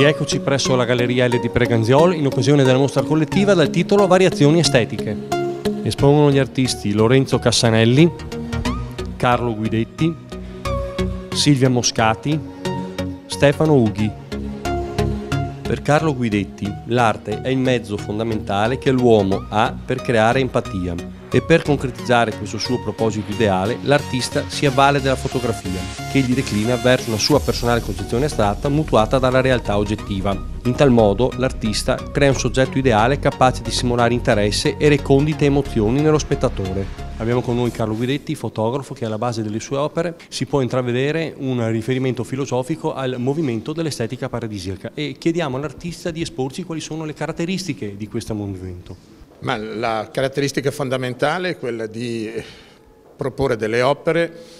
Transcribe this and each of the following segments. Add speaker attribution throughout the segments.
Speaker 1: Rieccoci presso la Galleria L di Preganziol in occasione della mostra collettiva dal titolo Variazioni estetiche. Espongono gli artisti Lorenzo Cassanelli, Carlo Guidetti, Silvia Moscati, Stefano Ughi. Per Carlo Guidetti l'arte è il mezzo fondamentale che l'uomo ha per creare empatia e per concretizzare questo suo proposito ideale l'artista si avvale della fotografia, che egli declina verso una sua personale concezione astratta mutuata dalla realtà oggettiva. In tal modo l'artista crea un soggetto ideale capace di simulare interesse e recondite emozioni nello spettatore. Abbiamo con noi Carlo Guidetti, fotografo che alla base delle sue opere si può intravedere un riferimento filosofico al movimento dell'estetica paradisiaca e chiediamo all'artista di esporci quali sono le caratteristiche di questo movimento.
Speaker 2: Ma la caratteristica fondamentale è quella di proporre delle opere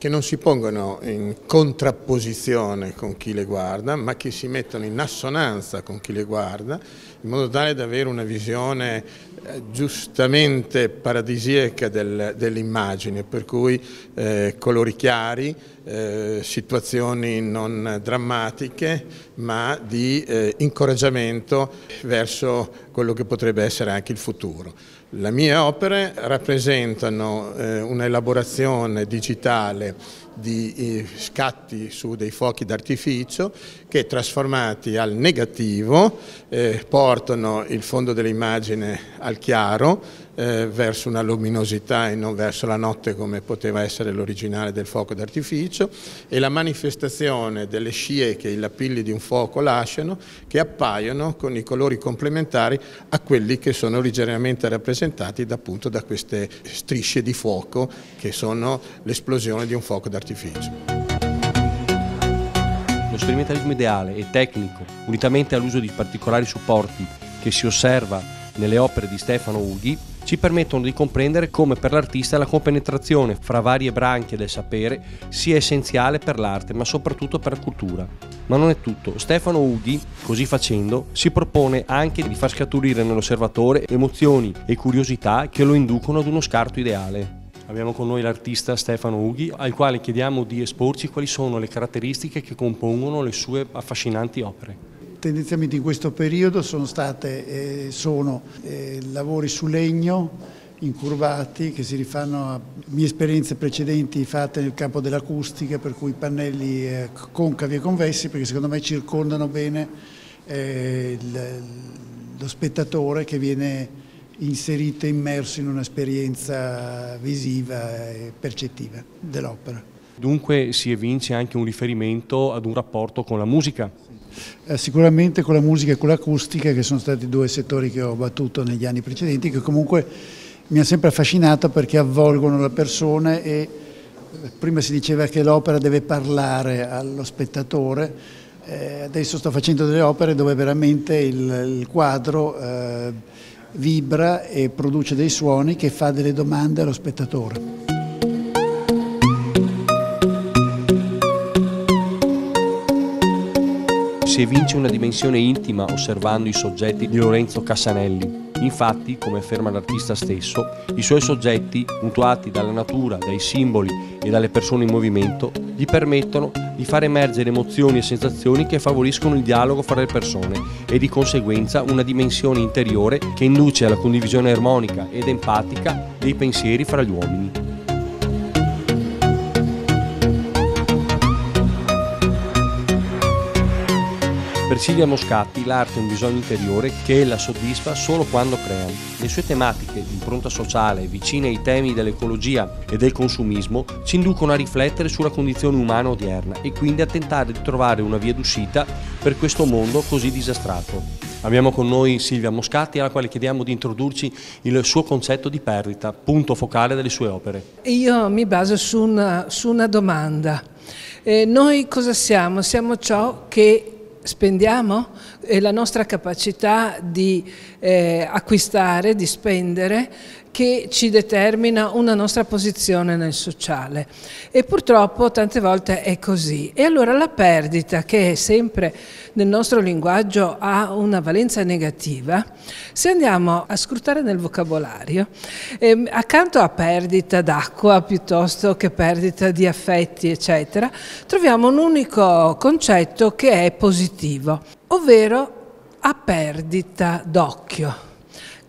Speaker 2: che non si pongono in contrapposizione con chi le guarda, ma che si mettono in assonanza con chi le guarda, in modo tale da avere una visione eh, giustamente paradisiaca del, dell'immagine, per cui eh, colori chiari, eh, situazioni non drammatiche, ma di eh, incoraggiamento verso quello che potrebbe essere anche il futuro. Le mie opere rappresentano eh, un'elaborazione digitale di eh, scatti su dei fuochi d'artificio che trasformati al negativo eh, portano il fondo dell'immagine al chiaro eh, verso una luminosità e non verso la notte come poteva essere l'originale del fuoco d'artificio e la manifestazione delle scie che i lapilli di un fuoco lasciano che appaiono con i colori complementari a quelli che sono originariamente rappresentati appunto da queste strisce di fuoco che sono l'esplosione di un fuoco d'artificio.
Speaker 1: Lo sperimentalismo ideale e tecnico, unitamente all'uso di particolari supporti che si osserva nelle opere di Stefano Ughi, ci permettono di comprendere come per l'artista la compenetrazione fra varie branche del sapere sia essenziale per l'arte, ma soprattutto per la cultura. Ma non è tutto. Stefano Ughi, così facendo, si propone anche di far scaturire nell'osservatore emozioni e curiosità che lo inducono ad uno scarto ideale. Abbiamo con noi l'artista Stefano Ughi, al quale chiediamo di esporci quali sono le caratteristiche che compongono le sue affascinanti opere.
Speaker 3: Tendenzialmente in questo periodo sono state eh, sono, eh, lavori su legno incurvati che si rifanno a mie esperienze precedenti fatte nel campo dell'acustica per cui pannelli eh, concavi e convessi perché secondo me circondano bene eh, il, lo spettatore che viene inserito e immerso in un'esperienza visiva e percettiva dell'opera.
Speaker 1: Dunque si evince anche un riferimento ad un rapporto con la musica.
Speaker 3: Eh, sicuramente con la musica e con l'acustica che sono stati due settori che ho battuto negli anni precedenti che comunque mi hanno sempre affascinato perché avvolgono la persona e eh, prima si diceva che l'opera deve parlare allo spettatore, eh, adesso sto facendo delle opere dove veramente il, il quadro eh, vibra e produce dei suoni che fa delle domande allo spettatore.
Speaker 1: si evince una dimensione intima osservando i soggetti di Lorenzo Cassanelli. Infatti, come afferma l'artista stesso, i suoi soggetti, mutuati dalla natura, dai simboli e dalle persone in movimento, gli permettono di far emergere emozioni e sensazioni che favoriscono il dialogo fra le persone e di conseguenza una dimensione interiore che induce alla condivisione armonica ed empatica dei pensieri fra gli uomini. Per Silvia Moscatti l'arte è un bisogno interiore che ella soddisfa solo quando crea. Le sue tematiche di impronta sociale, vicine ai temi dell'ecologia e del consumismo, ci inducono a riflettere sulla condizione umana odierna e quindi a tentare di trovare una via d'uscita per questo mondo così disastrato. Abbiamo con noi Silvia Moscatti alla quale chiediamo di introdurci il suo concetto di perdita, punto focale delle sue opere.
Speaker 4: Io mi baso su una, su una domanda. Eh, noi cosa siamo? Siamo ciò che spendiamo e la nostra capacità di eh, acquistare, di spendere che ci determina una nostra posizione nel sociale e purtroppo tante volte è così. E allora la perdita, che è sempre nel nostro linguaggio ha una valenza negativa, se andiamo a scrutare nel vocabolario, eh, accanto a perdita d'acqua piuttosto che perdita di affetti, eccetera, troviamo un unico concetto che è positivo, ovvero a perdita d'occhio.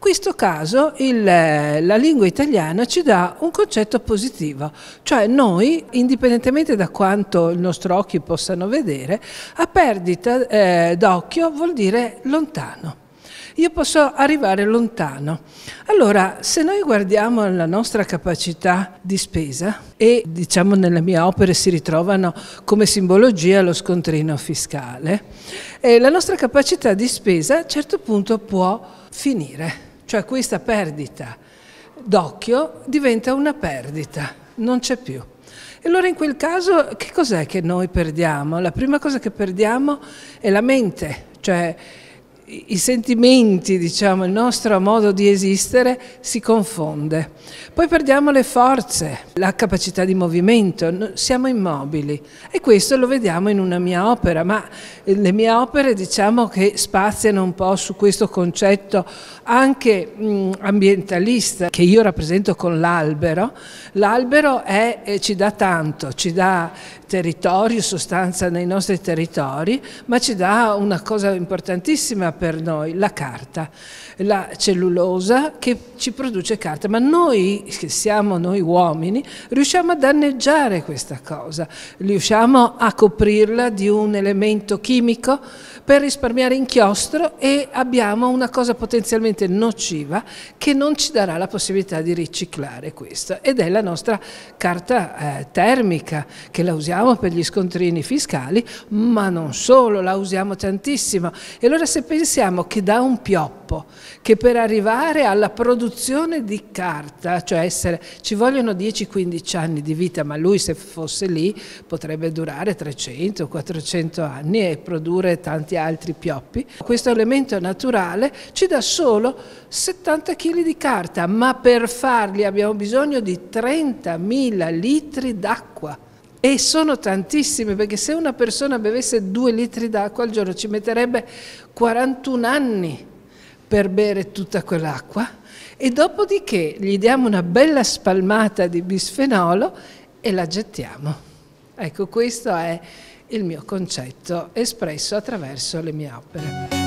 Speaker 4: Questo caso il, la lingua italiana ci dà un concetto positivo, cioè noi, indipendentemente da quanto i nostri occhi possano vedere, a perdita eh, d'occhio vuol dire lontano. Io posso arrivare lontano. Allora, se noi guardiamo la nostra capacità di spesa, e diciamo nelle mie opere si ritrovano come simbologia lo scontrino fiscale, eh, la nostra capacità di spesa a un certo punto può finire cioè questa perdita d'occhio diventa una perdita, non c'è più. E allora in quel caso che cos'è che noi perdiamo? La prima cosa che perdiamo è la mente, cioè i sentimenti, diciamo, il nostro modo di esistere si confonde. Poi perdiamo le forze, la capacità di movimento, siamo immobili e questo lo vediamo in una mia opera, ma le mie opere diciamo che spaziano un po' su questo concetto anche ambientalista che io rappresento con l'albero. L'albero eh, ci dà tanto, ci dà territorio, sostanza nei nostri territori, ma ci dà una cosa importantissima per noi, la carta, la cellulosa che ci produce carta, ma noi, che siamo noi uomini, riusciamo a danneggiare questa cosa, riusciamo a coprirla di un elemento chimico per risparmiare inchiostro e abbiamo una cosa potenzialmente nociva che non ci darà la possibilità di riciclare questo ed è la nostra carta eh, termica che la usiamo per gli scontrini fiscali ma non solo, la usiamo tantissimo. E allora se pensiamo che da un pioppo che per arrivare alla produzione di carta, cioè essere, ci vogliono 10-15 anni di vita, ma lui se fosse lì potrebbe durare 300-400 anni e produrre tanti altri pioppi. Questo elemento naturale ci dà solo 70 kg di carta, ma per farli abbiamo bisogno di 30.000 litri d'acqua. E sono tantissime, perché se una persona bevesse due litri d'acqua al giorno ci metterebbe 41 anni per bere tutta quell'acqua e dopodiché gli diamo una bella spalmata di bisfenolo e la gettiamo. Ecco, questo è il mio concetto espresso attraverso le mie opere.